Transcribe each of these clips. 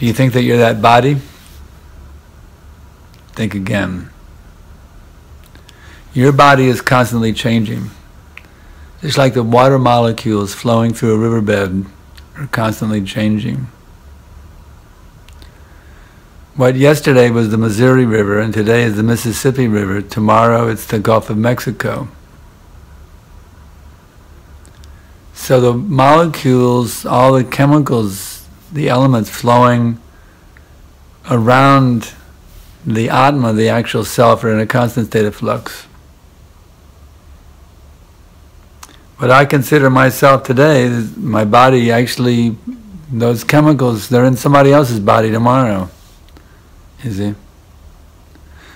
Do you think that you're that body? Think again. Your body is constantly changing. Just like the water molecules flowing through a riverbed are constantly changing. What yesterday was the Missouri River and today is the Mississippi River, tomorrow it's the Gulf of Mexico. So the molecules, all the chemicals, the elements flowing around the Atma, the actual self, are in a constant state of flux. What I consider myself today, my body actually, those chemicals, they're in somebody else's body tomorrow. You see?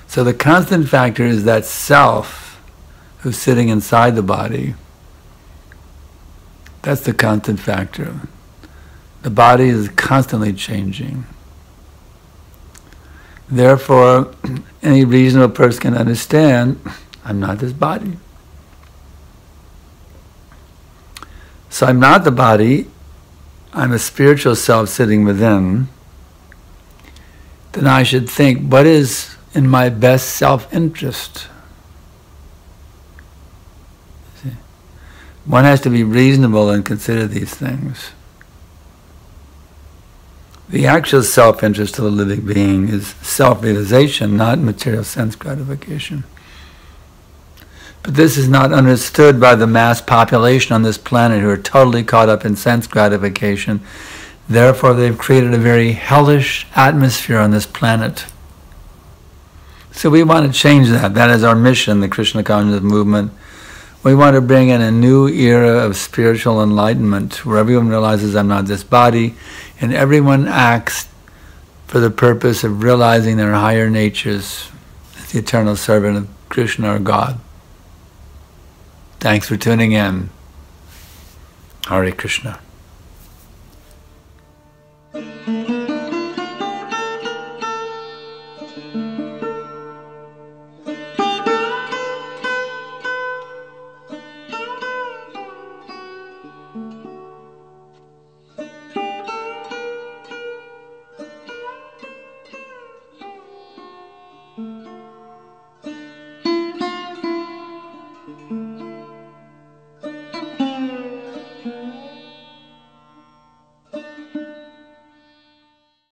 So the constant factor is that self who's sitting inside the body. That's the constant factor. The body is constantly changing. Therefore, any reasonable person can understand I'm not this body. So I'm not the body, I'm a spiritual self sitting within then I should think, what is in my best self interest? One has to be reasonable and consider these things. The actual self interest of a living being is self realization, not material sense gratification. But this is not understood by the mass population on this planet who are totally caught up in sense gratification Therefore, they've created a very hellish atmosphere on this planet. So we want to change that. That is our mission, the Krishna consciousness movement. We want to bring in a new era of spiritual enlightenment where everyone realizes I'm not this body and everyone acts for the purpose of realizing their higher natures as the eternal servant of Krishna or God. Thanks for tuning in. Hare Krishna.